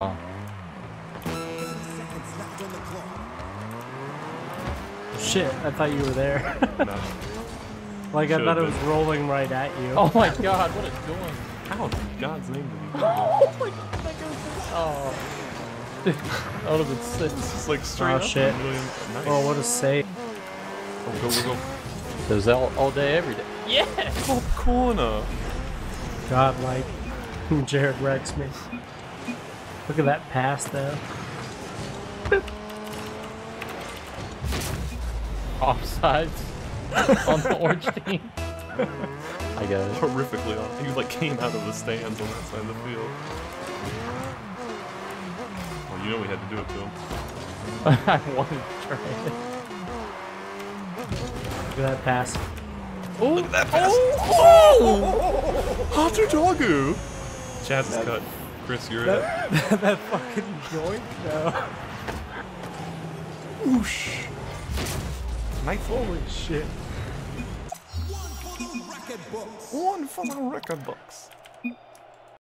Oh. Shit, I thought you were there. No. like I Should've thought it was rolling right at you. Oh my god, what is doing? How in God's name did he do? Oh my god, that goes Oh. that would have been sick. This is like straight Oh, up. a shit. Million. Nice. Oh, what a save. Oh, go, go, go. There's all, all day, every day. Yeah! Top corner. Godlike. Jared wrecks me. Look at that pass though. Offsides on the orange team. I got it. Horrifically off. He like came out of the stands on that side of the field. Well, you know we had to do it to him. I wanted to try it. Look at that pass. Oh, Look at that pass. Oh! Hatu Dogu! Chaz is cut. Chris, you're it. that fucking joint though. Whoosh. Nice. Holy shit. One for the record books.